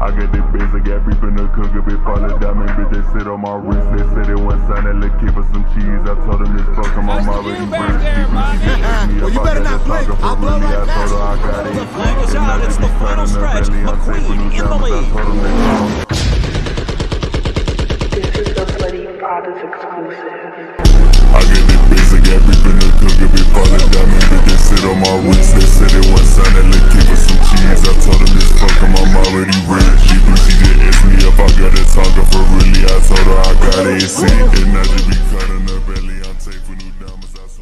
I get the base, I got beef in the cooker, bitch, fall a diamond, bitch, they sit on my wrist. They said they want sign that little kid for some cheese. I told them this fuck, I'm already rich. Well, you better not blink. I'll blow right past you. The flag is out. It's the final stretch. McQueen in the lead. This is the Bloody Fathers exclusive. I get the base, I got beef in the cooker, bitch, fall a diamond, bitch, they sit on my wrist. They said they Same energy be cutting up belly. I'm taking new diamonds.